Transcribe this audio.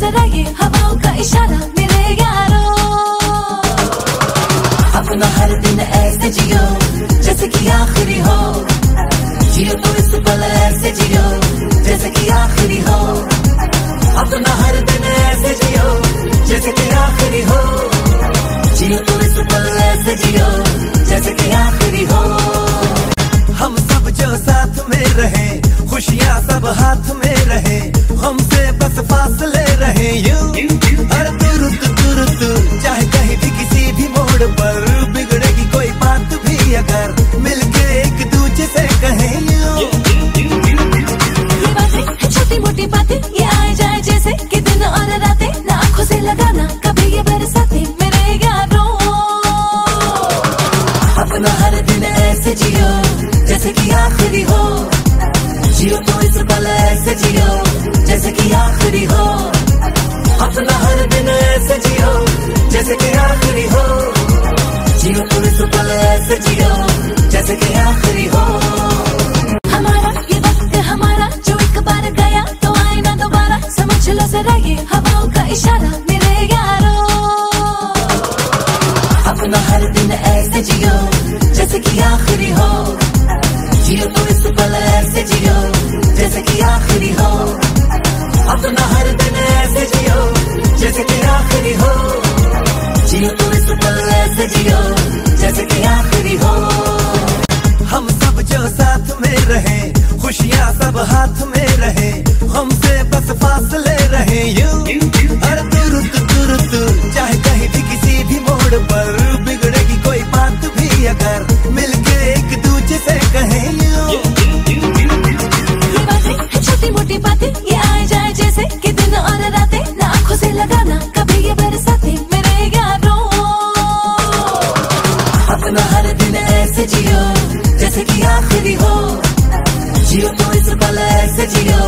जरा ये हवाओं का इशारा मेरे यारो अपना हर दिन ऐसे जियो जैसे कि आखिरी हो जियो तो इस पल ऐसे जियो जैसे कि आखिरी हो अपना हर दिन ऐसे जियो जैसे कि आखिरी हो जियो तो इस पल ऐसे जियो जैसे कि आखिरी हो हम सब जो साथ में रहे खुशियाँ सब हाथ में रहे हमसे ऐसे जियो, जैसे कि आखिरी हो। जियो तो इस पल ऐसे जियो, जैसे कि आखिरी हो। अपना हर दिन ऐसे जियो, जैसे कि आखिरी हो। जियो तो इस पल ऐसे जियो, जैसे कि आखिरी हो। जियो, जैसे कि आखिरी हो। हम सब जो साथ में रहे, खुशियाँ सब हाथ में रहे, हमसे बस फासले रहे, यू। हर तुरंत तुरंत चाहे कहीं भी किसी भी मोड़ पर, बिगड़ेगी कोई बात भी अगर। आखिरी हो जियो तो इस पल ऐसे जियो